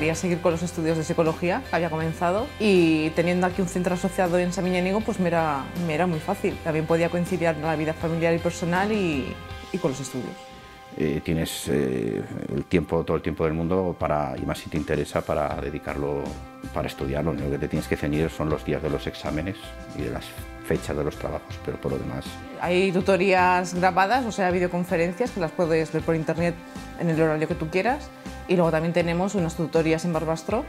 quería seguir con los estudios de psicología que había comenzado y teniendo aquí un centro asociado en Samiñánigo pues me era, me era muy fácil. También podía conciliar la vida familiar y personal y, y con los estudios. Eh, tienes eh, el tiempo, todo el tiempo del mundo para, y más si te interesa para dedicarlo para estudiar. Lo único que te tienes que ceñir son los días de los exámenes y de las fechas de los trabajos, pero por lo demás. Hay tutorías grabadas, o sea, videoconferencias que las puedes ver por internet en el horario que tú quieras. Y luego también tenemos unas tutorías en Barbastro.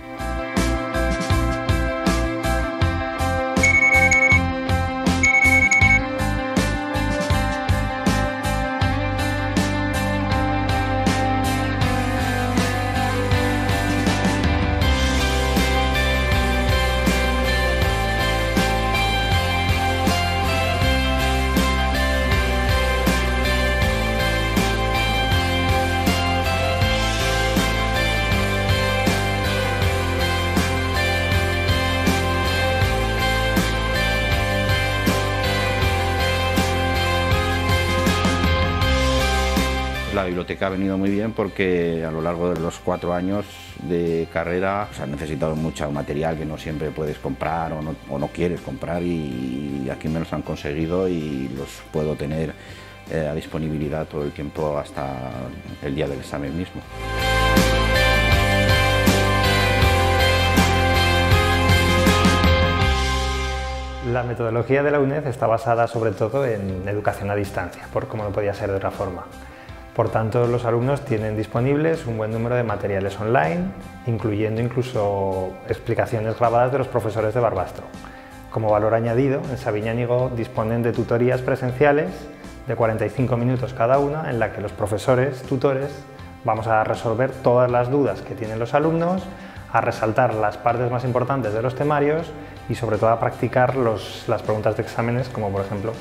Biblioteca ha venido muy bien porque a lo largo de los cuatro años de carrera se ha necesitado mucho material que no siempre puedes comprar o no, o no quieres comprar y aquí me los han conseguido y los puedo tener eh, a disponibilidad todo el tiempo hasta el día del examen mismo. La metodología de la UNED está basada sobre todo en educación a distancia, por como no podía ser de otra forma. Por tanto, los alumnos tienen disponibles un buen número de materiales online, incluyendo incluso explicaciones grabadas de los profesores de Barbastro. Como valor añadido, en Sabiñánigo disponen de tutorías presenciales de 45 minutos cada una, en la que los profesores, tutores, vamos a resolver todas las dudas que tienen los alumnos, a resaltar las partes más importantes de los temarios y sobre todo a practicar las preguntas de exámenes, como por ejemplo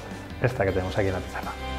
esta que tenemos aquí en la pizarra.